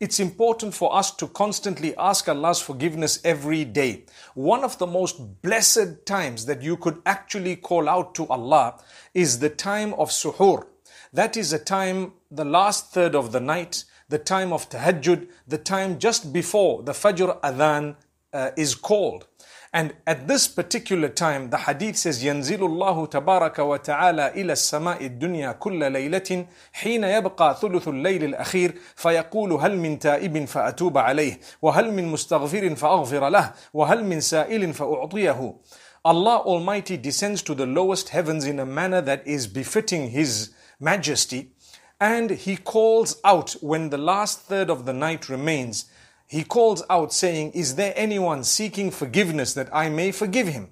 it's important for us to constantly ask Allah's forgiveness every day. One of the most blessed times that you could actually call out to Allah is the time of suhoor. That is a time, the last third of the night, the time of tahajjud, the time just before the Fajr adhan uh, is called. And at this particular time, the hadith says, ينزل الله تبارك وتعالى إلى السماء الدنيا كل ليلة حين يبقى ثلث الليل الأخير فيقول هل من تائب فأتوب عليه وهل من مستغفر فأغفر له وهل من سائل فأعطيه Allah Almighty descends to the lowest heavens in a manner that is befitting His majesty and He calls out when the last third of the night remains he calls out saying, Is there anyone seeking forgiveness that I may forgive him?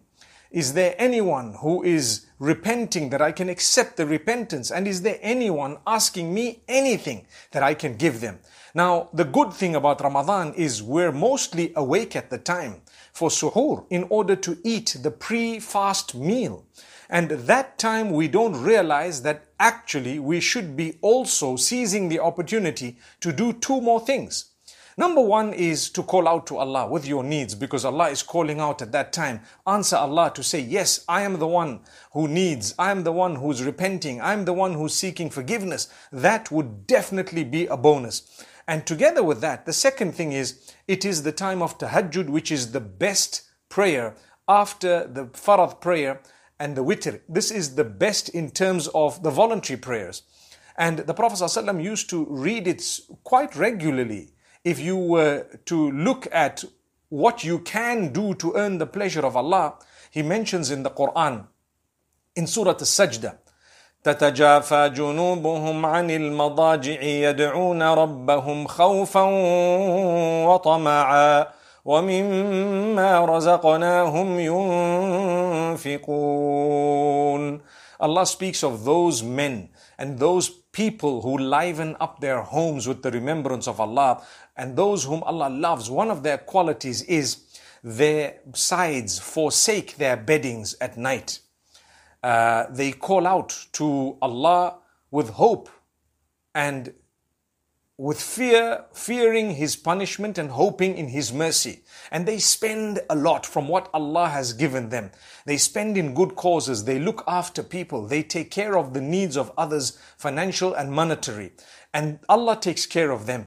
Is there anyone who is repenting that I can accept the repentance? And is there anyone asking me anything that I can give them? Now, the good thing about Ramadan is we're mostly awake at the time for suhoor in order to eat the pre-fast meal. And that time we don't realize that actually we should be also seizing the opportunity to do two more things. Number one is to call out to Allah with your needs because Allah is calling out at that time. Answer Allah to say, Yes, I am the one who needs, I am the one who's repenting, I am the one who's seeking forgiveness. That would definitely be a bonus. And together with that, the second thing is, it is the time of tahajjud, which is the best prayer after the fard prayer and the witr. This is the best in terms of the voluntary prayers. And the Prophet ﷺ used to read it quite regularly if you were to look at what you can do to earn the pleasure of Allah, He mentions in the Quran, in Surah Al-Sajdah, تتجافى جنوبهم عن المضاجع يدعون ربهم خوفا وطمعا ومما رزقناهم ينفقون Allah speaks of those men and those people who liven up their homes with the remembrance of Allah and those whom Allah loves, one of their qualities is their sides forsake their beddings at night. Uh, they call out to Allah with hope and with fear, fearing His punishment and hoping in His mercy. And they spend a lot from what Allah has given them. They spend in good causes. They look after people. They take care of the needs of others, financial and monetary and Allah takes care of them.